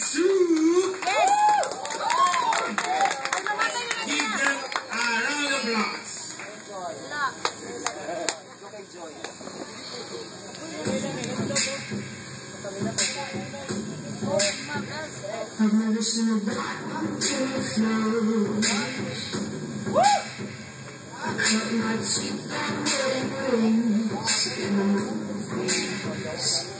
niya. them. I've never seen a black to flow. Cut my teeth and wedding rings in the movies.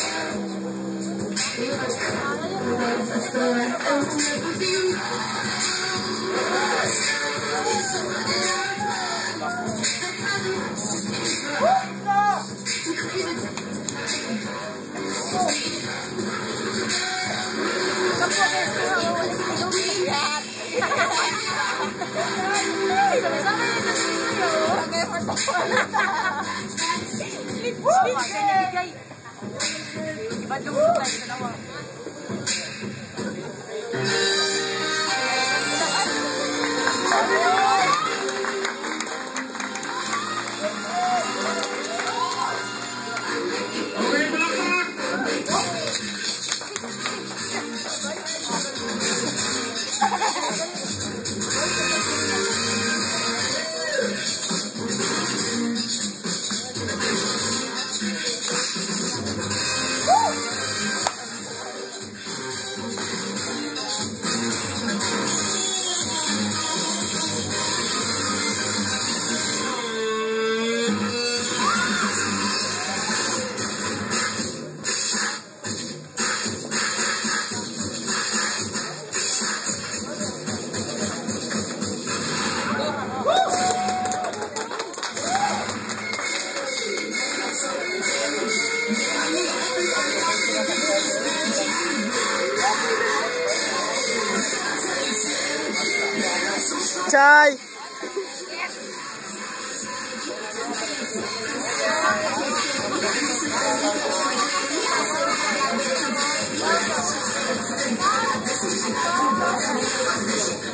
not proud of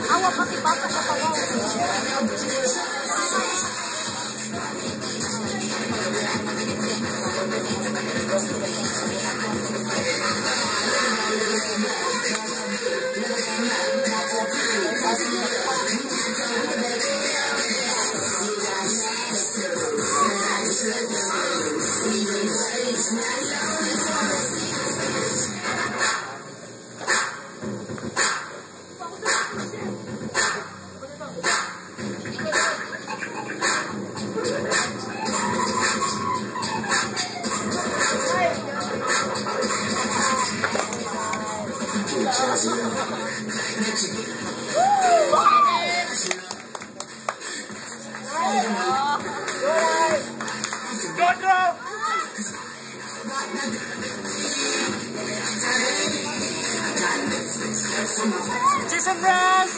Agua, papi, papi, por. Papa sa pabaw. Jason Brass!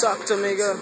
Talk to me, girl.